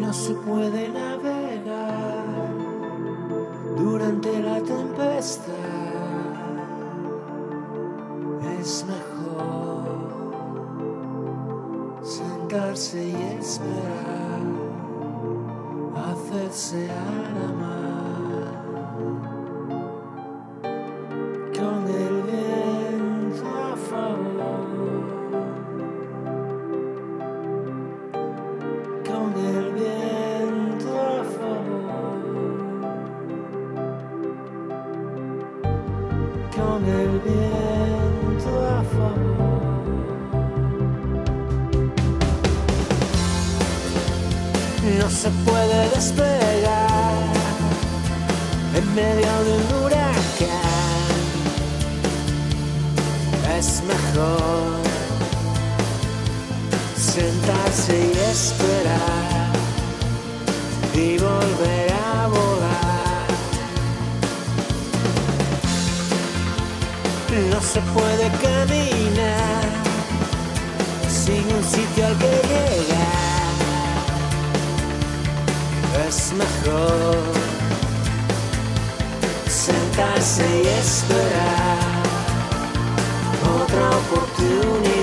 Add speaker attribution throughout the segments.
Speaker 1: no se puede navegar durante la tempestad. Es mejor sentarse y esperar, hacerse a la mar. No se puede despegar en medio de un huracán. Es mejor sentarse y esperar y volver a volar. No se puede caminar sin un sitio al que llegar. Mejor sentarse y esperar otra oportunidad.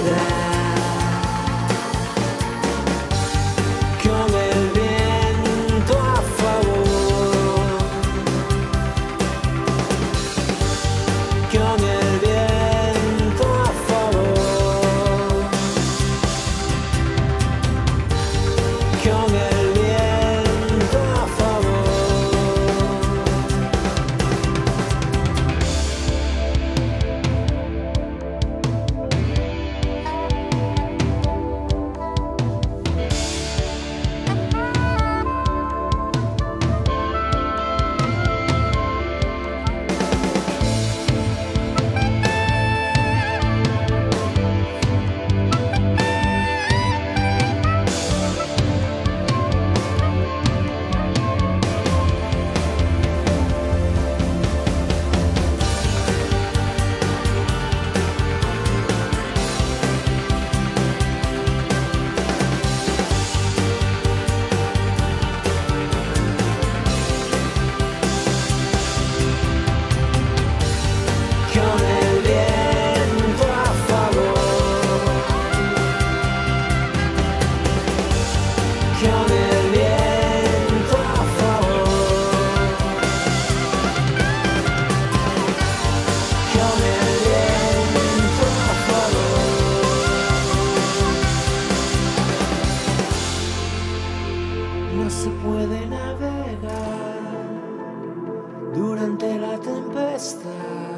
Speaker 1: durante la tempestad.